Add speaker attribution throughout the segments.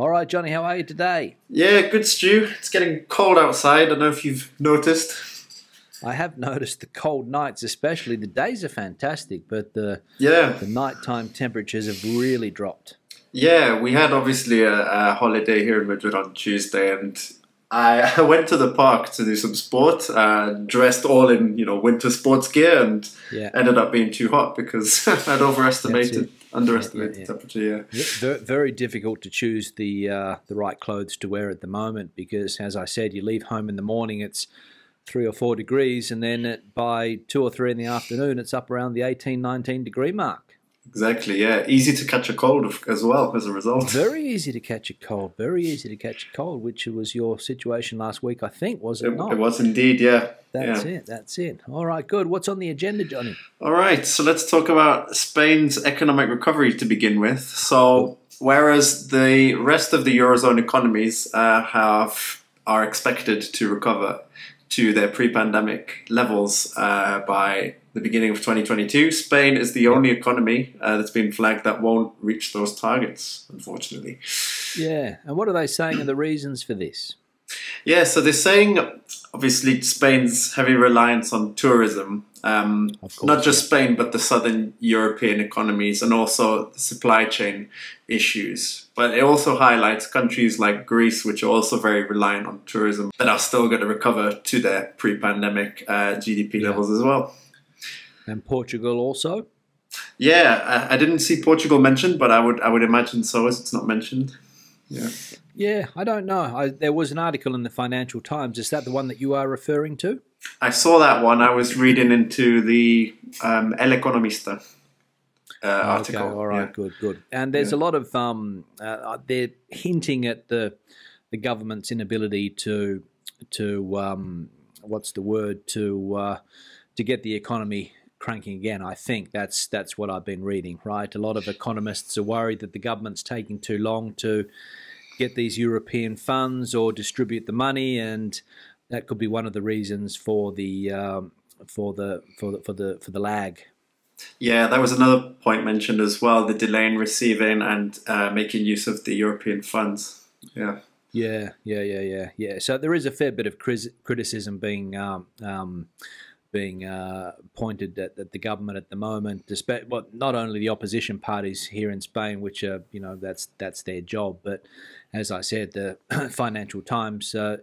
Speaker 1: All right, Johnny, how are you today?
Speaker 2: Yeah, good, Stu. It's getting cold outside. I don't know if you've noticed.
Speaker 1: I have noticed the cold nights, especially. The days are fantastic, but the
Speaker 2: Yeah,
Speaker 1: the nighttime temperatures have really dropped.
Speaker 2: yeah. We had obviously a, a holiday here in Madrid on Tuesday, and I, I went to the park to do some sport, uh, dressed all in you know winter sports gear, and
Speaker 1: Yeah.
Speaker 2: ended up being too hot because I'd overestimated, underestimated
Speaker 1: Yeah, yeah, yeah.
Speaker 2: temperature. Yeah.
Speaker 1: Very difficult to choose the uh, the right clothes to wear at the moment because, as I said, you leave home in the morning, it's three or four degrees, and then at, by two or three in the afternoon, it's up around the 18, 19 degree mark.
Speaker 2: Exactly. Yeah, easy to catch a cold as well as a result.
Speaker 1: Very easy to catch a cold. Very easy to catch a cold, which was your situation last week, I think, was it,
Speaker 2: It,
Speaker 1: not?
Speaker 2: it was indeed. Yeah.
Speaker 1: That's
Speaker 2: yeah.
Speaker 1: it. That's it. All right, good. What's on the agenda, Johnny?
Speaker 2: All right, so let's talk about Spain's economic recovery to begin with. So, whereas the rest of the eurozone economies uh, have are expected to recover to their pre-pandemic levels uh, by the beginning of 2022, Spain is the only economy uh, that's been flagged that won't reach those targets, unfortunately.
Speaker 1: Yeah. And what are they saying are the reasons for this?
Speaker 2: Yeah, so they're saying obviously Spain's heavy reliance on tourism, um,
Speaker 1: course,
Speaker 2: not just Spain, but the southern European economies and also the supply chain issues. But it also highlights countries like Greece, which are also very reliant on tourism, that are still going to recover to their pre pandemic uh, GDP
Speaker 1: Yeah.
Speaker 2: levels as well.
Speaker 1: And Portugal also?
Speaker 2: Yeah, I, I didn't see Portugal mentioned, but I would I would imagine so as it's not mentioned. Yeah.
Speaker 1: Yeah, I don't know. I, there was an article in the Financial Times. Is that the one that you are referring to?
Speaker 2: I saw that one. I was reading into the um, El Economista uh, article.
Speaker 1: Okay, all right,
Speaker 2: yeah.
Speaker 1: good, good. And there's
Speaker 2: Yeah.
Speaker 1: a lot of um, uh, they're hinting at the the government's inability to to um, what's the word to uh, to get the economy cranking again. I think that's that's what I've been reading. Right, a lot of economists are worried that the government's taking too long to get these European funds or distribute the money, and that could be one of the reasons for the um, for the for the for the for the lag.
Speaker 2: Yeah, that was another point mentioned as well the delay in receiving and uh, making use of the European funds. Yeah.
Speaker 1: Yeah, yeah, yeah, yeah, yeah. So there is a fair bit of criticism being um, um, being uh, pointed at, at the government at the moment. Despite, well, not only the opposition parties here in Spain, which are you know that's that's their job, but as I said, the Financial Times uh,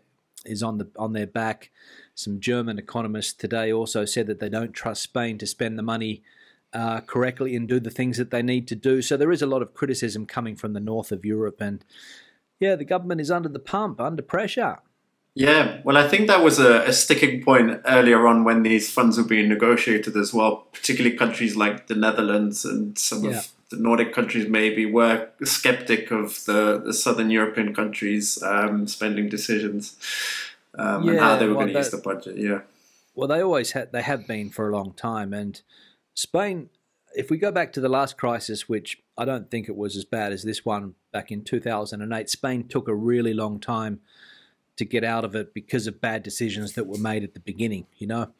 Speaker 1: is on the on their back. Some German economists today also said that they don't trust Spain to spend the money uh, correctly and do the things that they need to do. So there is a lot of criticism coming from the north of Europe, and yeah, the government is under the pump, under pressure.
Speaker 2: Yeah, well, I think that was a, a sticking point earlier on when these funds were being negotiated as well, particularly countries like the Netherlands and some
Speaker 1: Yeah.
Speaker 2: of the Nordic countries maybe were skeptic of the, the southern European countries' um, spending decisions um, and how they were
Speaker 1: well,
Speaker 2: going to use the budget. Yeah.
Speaker 1: Well, they always had, they have been for a long time, and Spain. If we go back to the last crisis, which I don't think it was as bad as this one back in 2008, Spain took a really long time to get out of it because of bad decisions that were made at the beginning. You know,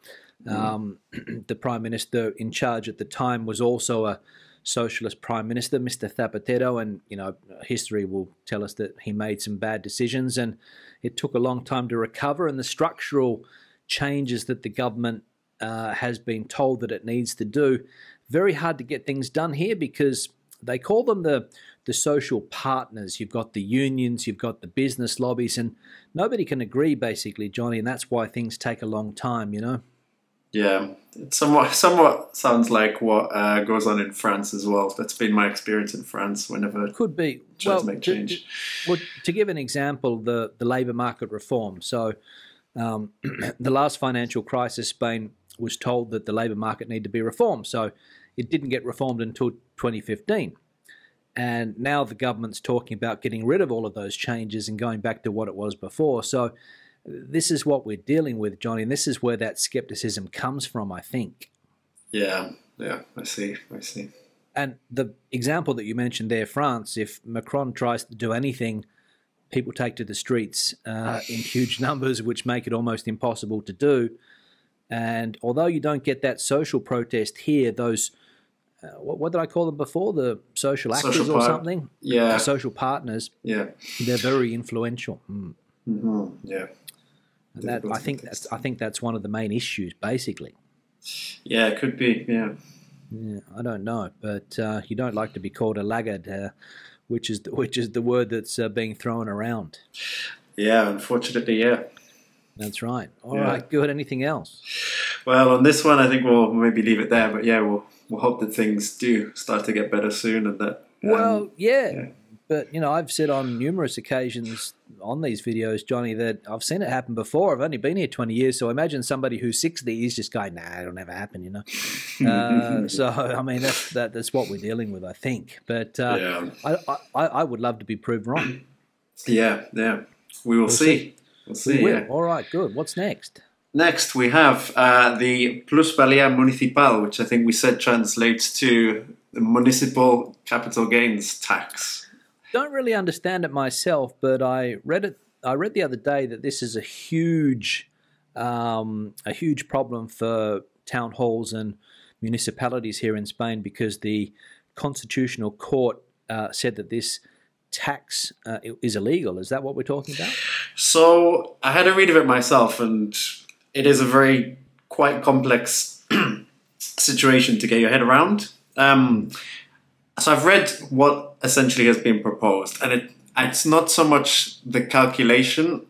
Speaker 1: um, the prime minister in charge at the time was also a socialist prime minister, Mr. Zapatero, and you know, history will tell us that he made some bad decisions, and it took a long time to recover. And the structural changes that the government uh, has been told that it needs to do, very hard to get things done here because they call them the the social partners. You've got the unions, you've got the business lobbies, and nobody can agree basically, Johnny, and that's why things take a long time. You know.
Speaker 2: Yeah, it somewhat somewhat sounds like what uh, goes on in France as well. That's been my experience in France. Whenever
Speaker 1: Could be. well,
Speaker 2: to make
Speaker 1: to-
Speaker 2: change.
Speaker 1: to- well, to give an example, the, the labour market reform. So, um, the last financial crisis, Spain was told that the labour market needed to be reformed. So, it didn't get reformed until 2015. And now the government's talking about getting rid of all of those changes and going back to what it was before. So, this is what we're dealing with, Johnny, and this is where that skepticism comes from, I think.
Speaker 2: Yeah, yeah, I see, I see.
Speaker 1: And the example that you mentioned there, France, if Macron tries to do anything, people take to the streets uh, in huge numbers, which make it almost impossible to do. And although you don't get that social protest here, those uh, what, what did I call them before? The social actors
Speaker 2: Social
Speaker 1: or
Speaker 2: part-
Speaker 1: something?
Speaker 2: Yeah,
Speaker 1: The social partners.
Speaker 2: yeah,
Speaker 1: They're very influential. Mm.
Speaker 2: hmm yeah,
Speaker 1: And that, I think that's I think that's one of the main issues, basically.
Speaker 2: yeah. It could be. Yeah,
Speaker 1: Yeah, I don't know, but uh, you don't like to be called a laggard, uh, which is the, which is the word that's uh, being thrown around.
Speaker 2: yeah. Unfortunately, yeah.
Speaker 1: That's right. All right,
Speaker 2: Yeah.
Speaker 1: good. Anything else?
Speaker 2: Well, on this one, I think we'll maybe leave it there. But yeah, we'll we'll hope that things do start to get better soon, and that. um,
Speaker 1: well, yeah,
Speaker 2: yeah.
Speaker 1: but you know, I've said on numerous occasions on these videos, Johnny, that I've seen it happen before. I've only been here twenty years, so imagine somebody who's sixty is just going, "Nah, it'll never happen," you know. Uh, so I mean, that's that, that's what we're dealing with, I think. But uh,
Speaker 2: yeah,
Speaker 1: I, I I would love to be proved wrong.
Speaker 2: yeah, yeah. We will see. We'll see.
Speaker 1: We will.
Speaker 2: yeah.
Speaker 1: All right, good. What's next?
Speaker 2: Next, we have uh, the plusvalía municipal, which I think we said translates to the municipal capital gains tax.
Speaker 1: don't really understand it myself, but I read it. I read the other day that this is a huge, um, a huge problem for town halls and municipalities here in Spain because the constitutional court uh, said that this tax uh, is illegal. Is that what we're talking about?
Speaker 2: So I had a read of it myself, and it is a very quite complex situation to get your head around. Um, so I've read what essentially has been proposed, and it it's not so much the calculation.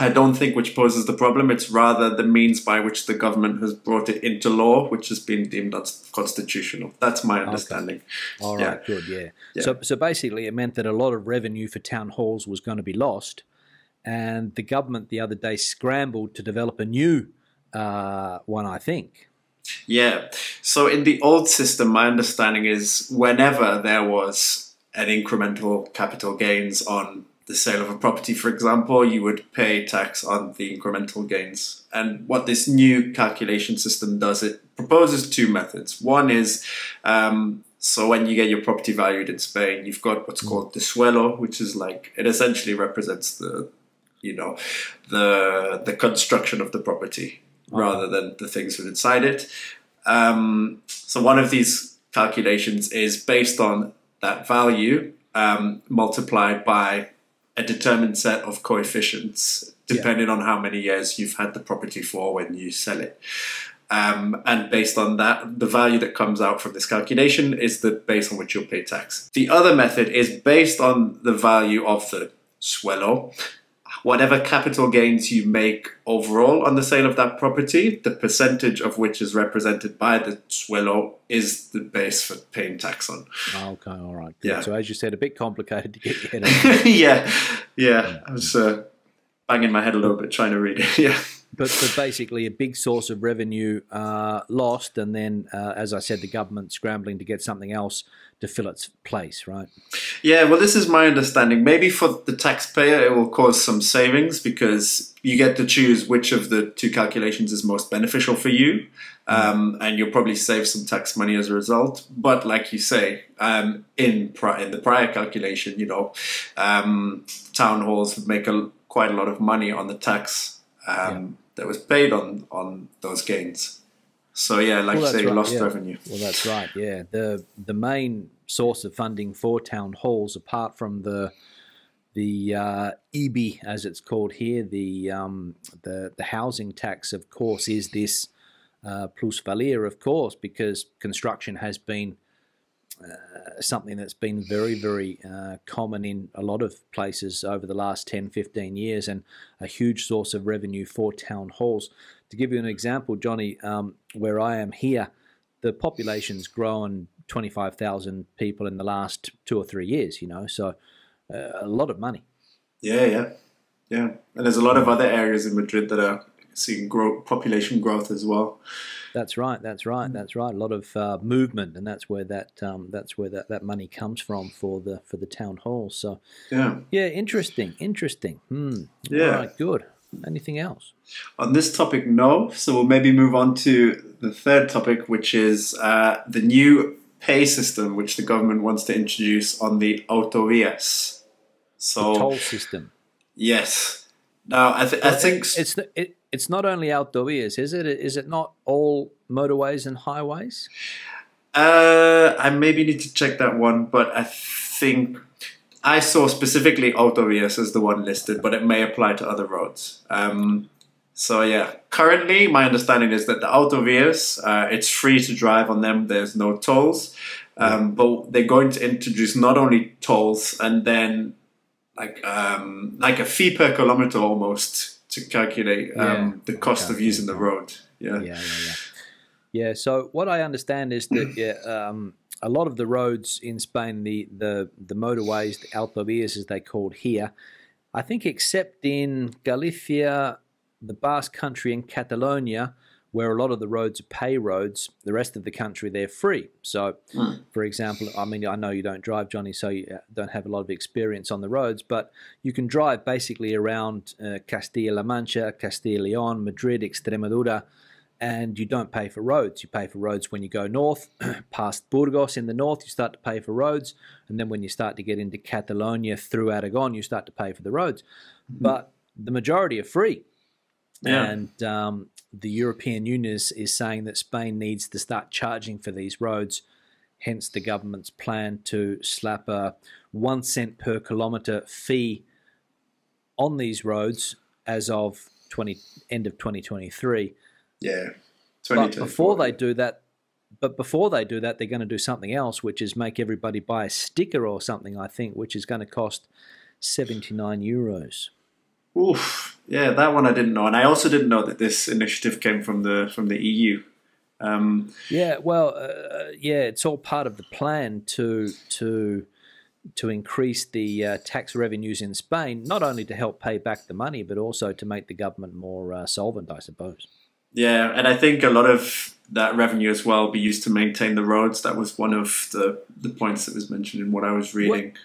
Speaker 2: I don't think which poses the problem. It's rather the means by which the government has brought it into law, which has been deemed unconstitutional. That's my understanding.
Speaker 1: All right,
Speaker 2: Yeah.
Speaker 1: good, yeah.
Speaker 2: Yeah.
Speaker 1: So, so basically, it meant that a lot of revenue for town halls was going to be lost, and the government the other day scrambled to develop a new uh, one. I think.
Speaker 2: Yeah. So in the old system, my understanding is whenever there was an incremental capital gains on the sale of a property, for example, you would pay tax on the incremental gains. And what this new calculation system does, it proposes two methods. One is um, so when you get your property valued in Spain, you've got what's called the suelo, which is like it essentially represents the you know the the construction of the property rather than the things that inside it. Um, so one of these calculations is based on that value um, multiplied by a determined set of coefficients, depending on how many years you've had the property for when you sell it. Um, and based on that, the value that comes out from this calculation is the base on which you'll pay tax. The other method is based on the value of the suelo, whatever capital gains you make overall on the sale of that property, the percentage of which is represented by the suelo is the base for paying tax on.
Speaker 1: Okay, all right. Good.
Speaker 2: Yeah.
Speaker 1: So as you said, a bit complicated to get your head around.
Speaker 2: yeah, yeah. I was uh, banging my head a little bit trying to read it. yeah.
Speaker 1: But, but basically, a big source of revenue uh, lost, and then, uh, as I said, the government scrambling to get something else to fill its place, right?
Speaker 2: Yeah, well, this is my understanding. Maybe for the taxpayer, it will cause some savings because you get to choose which of the two calculations is most beneficial for you, um, and you'll probably save some tax money as a result. But like you say, um, in pri- in the prior calculation, you know, um, town halls make a, quite a lot of money on the tax um, that was paid on on those gains. So yeah, like
Speaker 1: Well,
Speaker 2: you say,
Speaker 1: right,
Speaker 2: lost
Speaker 1: yeah.
Speaker 2: revenue.
Speaker 1: Well, that's right. Yeah, the the main source of funding for town halls, apart from the the uh, IBI as it's called here, the um, the the housing tax, of course, is this uh, plusvalía, of course, because construction has been uh, something that's been very, very uh, common in a lot of places over the last 10, 15 years and a huge source of revenue for town halls. To give you an example, Johnny, um, where I am here, the population's grown 25,000 people in the last two or three years, you know, so uh, a lot of money.
Speaker 2: Yeah, yeah, yeah. And there's a lot of other areas in Madrid that are seeing grow- population growth as well.
Speaker 1: That's right. That's right. That's right. A lot of uh, movement, and that's where that um, that's where that, that money comes from for the for the town hall. So
Speaker 2: Yeah,
Speaker 1: yeah, interesting, interesting. Hmm.
Speaker 2: Yeah.
Speaker 1: All right, good. Anything else?
Speaker 2: On this topic, no. So we'll maybe move on to the third topic, which is uh, the new pay system which the government wants to introduce on the autovías. So
Speaker 1: Toll system.
Speaker 2: yes. Now I, th- I think
Speaker 1: It's the- it, it's not only autovías, is it? Is it not all motorways and highways?
Speaker 2: Uh, I maybe need to check that one, but I think I saw specifically autovías as the one listed, but it may apply to other roads. Um, so yeah, currently my understanding is that the autovías, uh, it's free to drive on them. There's no tolls, um, but they're going to introduce not only tolls and then like um, like a fee per kilometer almost to calculate um,
Speaker 1: Yeah.
Speaker 2: the cost of using the road. Yeah.
Speaker 1: Yeah, yeah, yeah. Yeah. So what I understand is that yeah, um, a lot of the roads in Spain, the the the motorways, the autovías as they called here, I think except in Galicia, the Basque Country, and Catalonia, where a lot of the roads are pay roads, the rest of the country they're free. So,
Speaker 2: Mm.
Speaker 1: for example, I mean, I know you don't drive, Johnny, so you uh, don't have a lot of experience on the roads, but you can drive basically around uh, Castilla-La Mancha, Castilla-León, Madrid, Extremadura, and you don't pay for roads. You pay for roads when you go north, past Burgos in the north, you start to pay for roads, and then when you start to get into Catalonia through Aragon, you start to pay for the roads. But the majority are free.
Speaker 2: Yeah.
Speaker 1: And um, the European Union is, is saying that Spain needs to start charging for these roads. Hence, the government's plan to slap a one cent per kilometre fee on these roads as of 20, end of 2023.
Speaker 2: Yeah.
Speaker 1: But before they do that, but before they do that, they're going to do something else, which is make everybody buy a sticker or something. I think, which is going to cost seventy nine euros.
Speaker 2: Oof. Yeah, that one I didn't know, and I also didn't know that this initiative came from the from the EU. Um,
Speaker 1: Yeah, well, uh, yeah, it's all part of the plan to to to increase the uh, tax revenues in Spain, not only to help pay back the money, but also to make the government more uh, solvent, I suppose.
Speaker 2: yeah, and I think a lot of that revenue as well be used to maintain the roads. That was one of the the points that was mentioned in what I was reading.
Speaker 1: Well,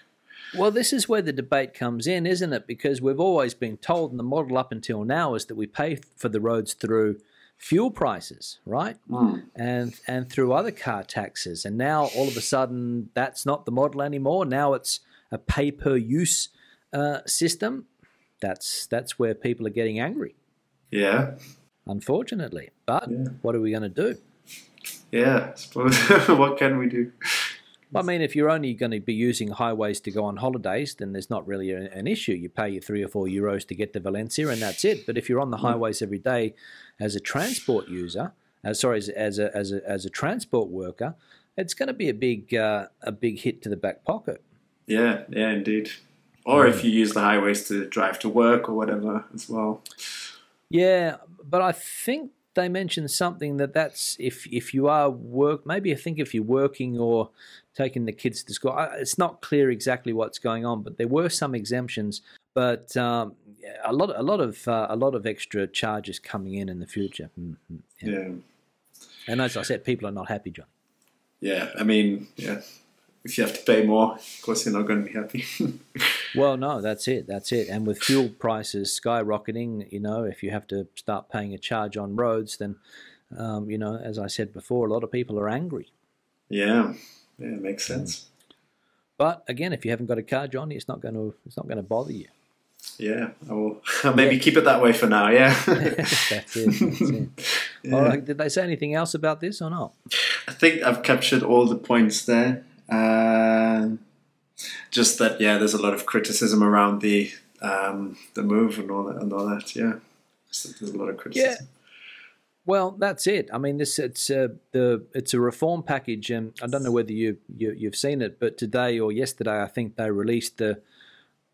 Speaker 1: this is where the debate comes in, isn't it? Because we've always been told, and the model up until now is that we pay for the roads through fuel prices, right?
Speaker 2: Mm.
Speaker 1: And and through other car taxes. And now all of a sudden, that's not the model anymore. Now it's a pay per use uh, system. That's that's where people are getting angry,
Speaker 2: Yeah,
Speaker 1: unfortunately. But
Speaker 2: Yeah.
Speaker 1: what are we going to do?
Speaker 2: yeah. I suppose what can we do?
Speaker 1: I mean, if you're only going to be using highways to go on holidays, then there's not really an issue. You pay your three or four euros to get to Valencia, and that's it. But if you're on the highways every day as a transport user, uh, sorry, as, as a as a as a transport worker, it's going to be a big uh, a big hit to the back pocket.
Speaker 2: Yeah, yeah, indeed. Or if you use the highways to drive to work or whatever as well.
Speaker 1: Yeah, but I think they mentioned something that that's if if you are work maybe I think if you're working or taking the kids to school. It's not clear exactly what's going on, but there were some exemptions. But um, a lot a lot of uh, a lot of extra charges coming in in the future. Mhm, yeah.
Speaker 2: Yeah,
Speaker 1: And as I said, people are not happy, John.
Speaker 2: yeah. I mean, yeah. If you have to pay more, of course you're not going to be happy.
Speaker 1: Well, no, that's it. That's it. And with fuel prices skyrocketing, you know, if you have to start paying a charge on roads, then, um, you know, as I said before, a lot of people are angry.
Speaker 2: yeah, yeah, makes sense.
Speaker 1: But again, if you haven't got a car, Johnny, it's not going to it's not going to bother you.
Speaker 2: Yeah, I will maybe keep it that way for now. Yeah.
Speaker 1: that's it. That's it.
Speaker 2: Yeah.
Speaker 1: All right. Did they say anything else about this or not?
Speaker 2: I think I've captured all the points there. Just that, yeah, there's a lot of criticism around the um, the move and all that and all that. Yeah, So there's a lot of criticism. Yeah.
Speaker 1: Well, that's it. I mean, this it's uh, the it's a reform package, and I don't know whether you, you you've seen it, but today or yesterday, I think they released the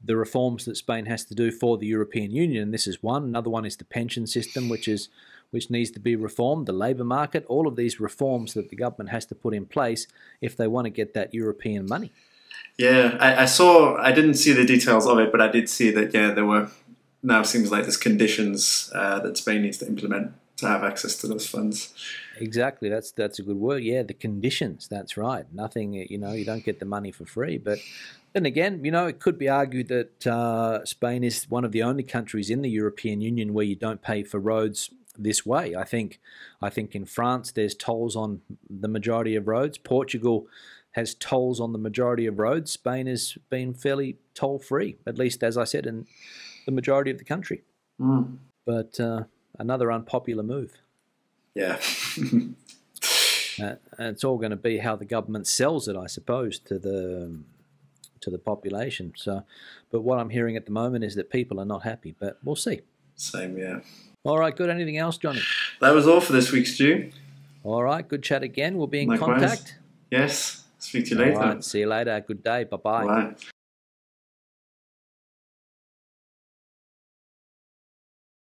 Speaker 1: the reforms that Spain has to do for the European Union. This is one. Another one is the pension system, which is which needs to be reformed. The labour market. All of these reforms that the government has to put in place if they want to get that European money.
Speaker 2: Yeah, I, I saw. I didn't see the details of it, but I did see that. Yeah, there were now seems like there's conditions uh, that Spain needs to implement to have access to those funds.
Speaker 1: Exactly. That's that's a good word. Yeah, the conditions. That's right. Nothing. You know, you don't get the money for free. But then again, you know, it could be argued that uh, Spain is one of the only countries in the European Union where you don't pay for roads this way. I think. I think in France there's tolls on the majority of roads. Portugal has tolls on the majority of roads. Spain has been fairly toll free, at least as I said, in the majority of the country. But uh, another unpopular move.
Speaker 2: Yeah.
Speaker 1: Uh, and it's all going to be how the government sells it, I suppose, to the to the population. So, but what I'm hearing at the moment is that people are not happy. But we'll see.
Speaker 2: Same, yeah.
Speaker 1: All right, good. Anything else, Johnny?
Speaker 2: That was all for this week, Stu.
Speaker 1: All right, good chat again. We'll be in
Speaker 2: Likewise.
Speaker 1: contact.
Speaker 2: Yes. Speak to you
Speaker 1: All
Speaker 2: later.
Speaker 1: right, see you later. Good day. Bye bye.
Speaker 2: Bye.